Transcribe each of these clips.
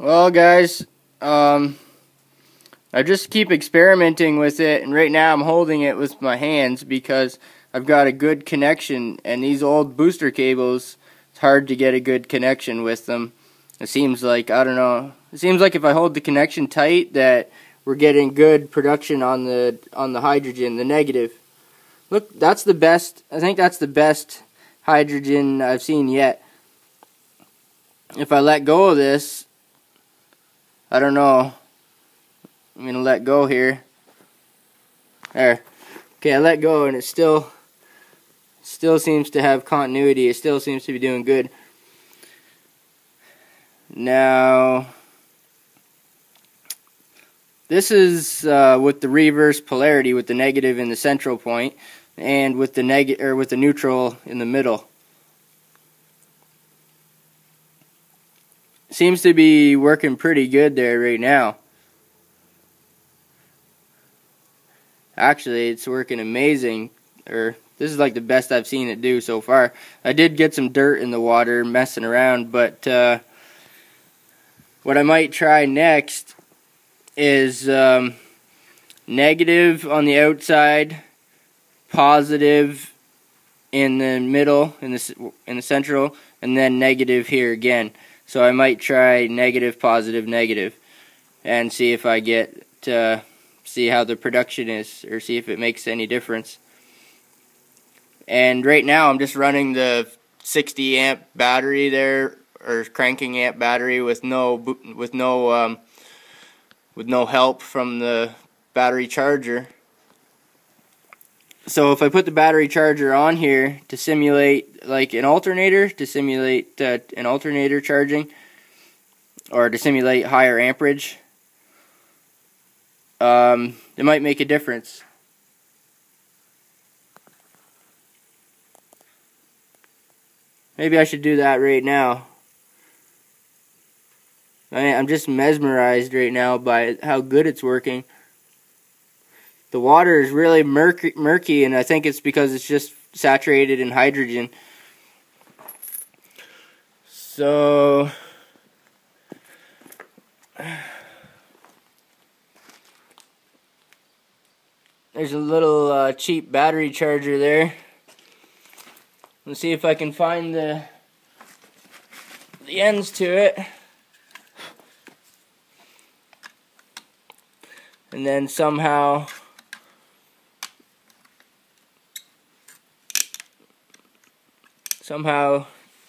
Well, guys, um, I just keep experimenting with it, and right now I'm holding it with my hands because I've got a good connection, and these old booster cables, it's hard to get a good connection with them. It seems like, I don't know, it seems like if I hold the connection tight that we're getting good production on the on the hydrogen, the negative. Look, that's the best, I think that's the best hydrogen I've seen yet. If I let go of this, I don't know. I'm gonna let go here. There. Okay, I let go and it still still seems to have continuity. It still seems to be doing good. Now this is uh, with the reverse polarity with the negative in the central point and with the negative or with the neutral in the middle. Seems to be working pretty good there right now. Actually, it's working amazing. Or this is like the best I've seen it do so far. I did get some dirt in the water messing around, but uh, what I might try next is um, negative on the outside, positive in the middle, in the in the central, and then negative here again. So I might try negative, positive, negative, and see if I get to see how the production is, or see if it makes any difference. And right now I'm just running the 60 amp battery there, or cranking amp battery with no with no um, with no help from the battery charger. So if I put the battery charger on here to simulate like an alternator, to simulate uh, an alternator charging, or to simulate higher amperage, um, it might make a difference. Maybe I should do that right now. I am just mesmerized right now by how good it's working the water is really murky, murky, and I think it's because it's just saturated in hydrogen. So, there's a little uh, cheap battery charger there. Let's see if I can find the the ends to it. And then somehow somehow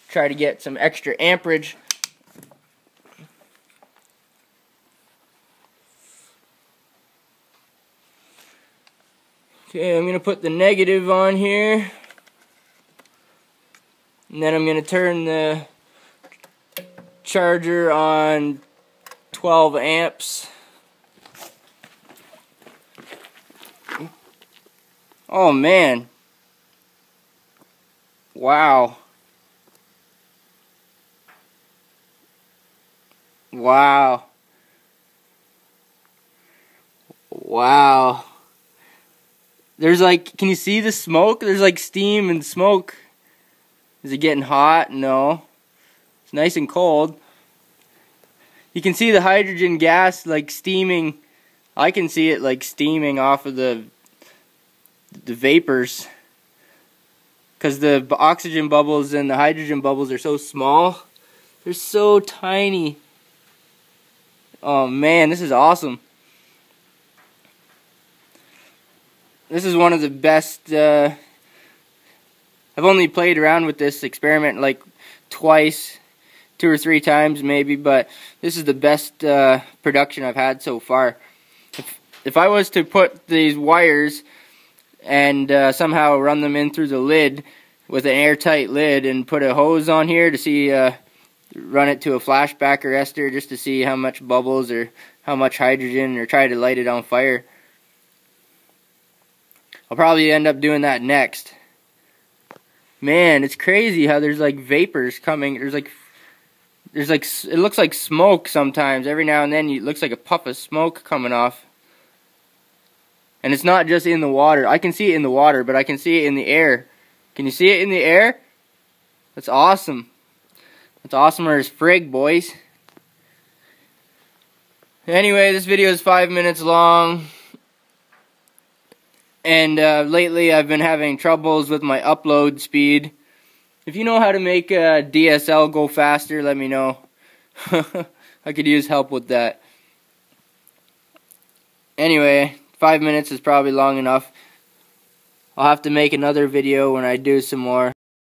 try to get some extra amperage. Okay, I'm going to put the negative on here. And then I'm going to turn the charger on 12 amps. Oh man, Wow. Wow. Wow. There's like, can you see the smoke? There's like steam and smoke. Is it getting hot? No. It's nice and cold. You can see the hydrogen gas like steaming. I can see it like steaming off of the the vapors because the oxygen bubbles and the hydrogen bubbles are so small. They're so tiny. Oh man, this is awesome. This is one of the best. Uh, I've only played around with this experiment like twice, two or three times maybe, but this is the best uh, production I've had so far. If, if I was to put these wires and uh, somehow run them in through the lid with an airtight lid and put a hose on here to see uh, run it to a flashback arrestor just to see how much bubbles or how much hydrogen or try to light it on fire. I'll probably end up doing that next. Man, it's crazy how there's like vapors coming. There's like there's like it looks like smoke sometimes. Every now and then it looks like a puff of smoke coming off. And it's not just in the water. I can see it in the water, but I can see it in the air. Can you see it in the air? That's awesome. That's awesomer as frig, boys. Anyway, this video is five minutes long. And uh, lately I've been having troubles with my upload speed. If you know how to make a DSL go faster, let me know. I could use help with that. Anyway, five minutes is probably long enough. I'll have to make another video when I do some more.